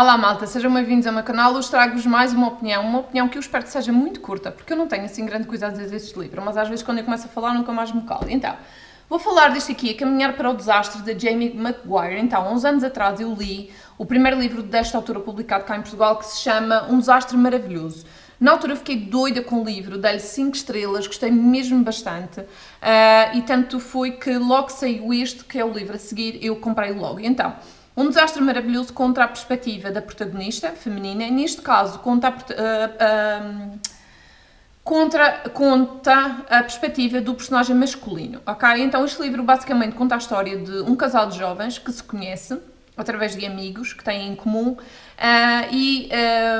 Olá malta, sejam bem-vindos ao meu canal. Hoje trago-vos mais uma opinião, uma opinião que eu espero que seja muito curta, porque eu não tenho assim grande dizer deste livro, mas às vezes quando eu começo a falar nunca mais me calo. Então, vou falar deste aqui, A Caminhar para o Desastre, de Jamie McGuire. Então, uns anos atrás eu li o primeiro livro desta autora publicado cá em Portugal, que se chama Um Desastre Maravilhoso. Na altura eu fiquei doida com o livro, dei-lhe 5 estrelas, gostei mesmo bastante. Uh, e tanto foi que logo saiu este, que é o livro a seguir, eu comprei logo. Então, um desastre maravilhoso contra a perspectiva da protagonista feminina, e neste caso conta a, uh, contra, conta a perspectiva do personagem masculino, ok? Então este livro basicamente conta a história de um casal de jovens que se conhece através de amigos que têm em comum uh, e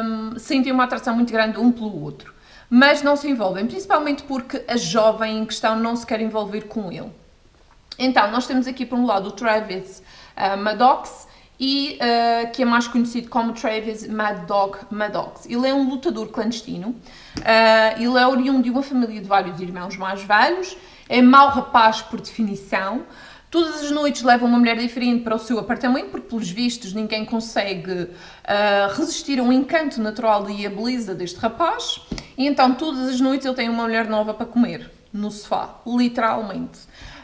um, sentem uma atração muito grande um pelo outro, mas não se envolvem, principalmente porque a jovem em questão não se quer envolver com ele. Então, nós temos aqui por um lado o Travis uh, Maddox, e uh, que é mais conhecido como Travis Mad Dog Maddox. Ele é um lutador clandestino, uh, ele é oriundo de uma família de vários irmãos mais velhos, é mau rapaz por definição, Todas as noites leva uma mulher diferente para o seu apartamento, porque, pelos vistos, ninguém consegue uh, resistir ao encanto natural e a beleza deste rapaz. E então, todas as noites, ele tem uma mulher nova para comer no sofá, literalmente.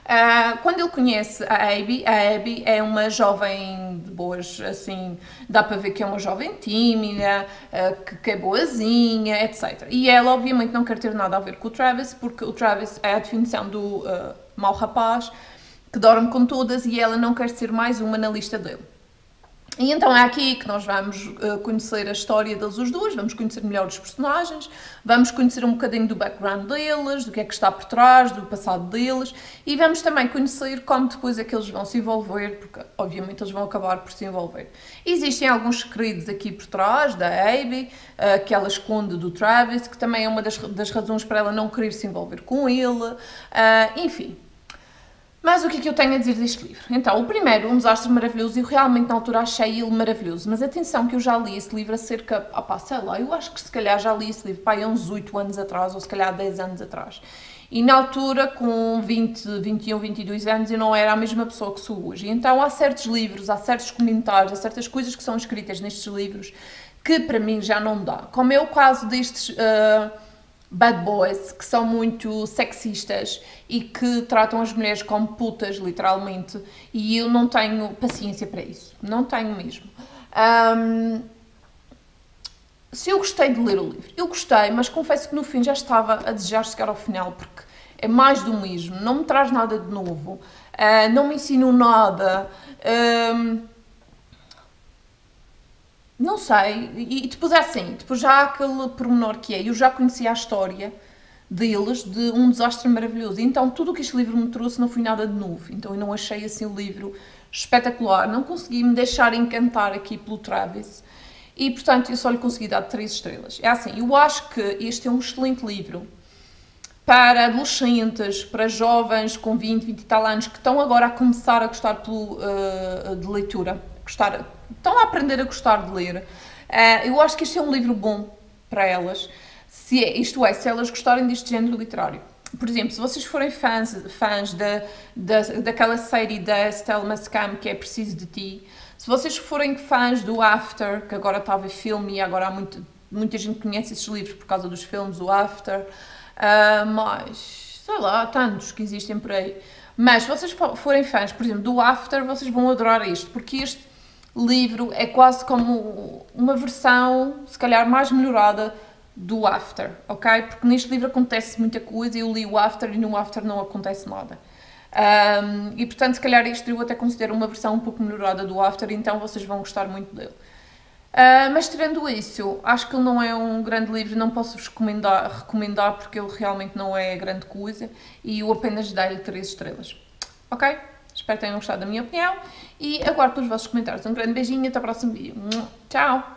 Uh, quando ele conhece a Abby, a Abby é uma jovem de boas, assim, dá para ver que é uma jovem tímida, uh, que, que, é boazinha, etc. E ela, obviamente, não quer ter nada a ver com o Travis, porque o Travis é a definição do uh, mau rapaz, que dorme com todas e ela não quer ser mais uma na lista dele. E então é aqui que nós vamos uh, conhecer a história deles os dois, vamos conhecer melhor os personagens, vamos conhecer um bocadinho do background deles, do que é que está por trás, do passado deles, e vamos também conhecer como depois é que eles vão se envolver, porque obviamente eles vão acabar por se envolver. Existem alguns segredos aqui por trás da Abby, uh, que ela esconde do Travis, que também é uma das, das razões para ela não querer se envolver com ele, uh, enfim, mas o que é que eu tenho a dizer deste livro? Então, o primeiro, Um Desastre Maravilhoso, eu realmente na altura achei ele maravilhoso, mas atenção que eu já li esse livro há cerca, ah pá, sei lá, eu acho que se calhar já li esse livro, pá, há uns 8 anos atrás, ou se calhar 10 anos atrás. E na altura, com 20, 21, 22 anos, eu não era a mesma pessoa que sou hoje. Então há certos livros, há certos comentários, há certas coisas que são escritas nestes livros que para mim já não dá. Como é o caso destes... Uh, bad boys, que são muito sexistas e que tratam as mulheres como putas, literalmente, e eu não tenho paciência para isso, não tenho mesmo. Um, se eu gostei de ler o livro, eu gostei, mas confesso que no fim já estava a desejar chegar ao final, porque é mais do mesmo, não me traz nada de novo, uh, não me ensinou nada. Um, não sei, e, depois é assim, depois já há aquele pormenor que é, eu já conhecia a história deles, de um desastre maravilhoso, então tudo o que este livro me trouxe não foi nada de novo, então eu não achei assim o livro espetacular, não consegui me deixar encantar aqui pelo Travis, e portanto eu só lhe consegui dar 3 estrelas. É assim, eu acho que este é um excelente livro para adolescentes, para jovens com 20, 20 e tal anos que estão agora a começar a gostar pelo, uh, de leitura, gostar, estão a aprender a gostar de ler. Uh, eu acho que este é um livro bom para elas, se é, isto é, se elas gostarem deste género literário. Por exemplo, se vocês forem fãs, fãs da, da, daquela série da Stella Mascam que é Preciso de Ti, se vocês forem fãs do After, que agora está a ver filme e agora há muito, muita gente conhece esses livros por causa dos filmes, o After, uh, mas sei lá, tantos que existem por aí. Mas se vocês forem fãs, por exemplo, do After, vocês vão adorar isto, porque este livro é quase como uma versão, se calhar, mais melhorada do After, ok? Porque neste livro acontece muita coisa, eu li o After e no After não acontece nada. Um, e portanto, se calhar este eu até considero uma versão um pouco melhorada do After, então vocês vão gostar muito dele. Uh, mas tirando isso, acho que ele não é um grande livro, não posso vos recomendar, recomendar porque ele realmente não é grande coisa e eu apenas dei-lhe 3 estrelas. Ok? Espero que tenham gostado da minha opinião e aguardo pelos vossos comentários. Um grande beijinho e até o próximo vídeo. Tchau!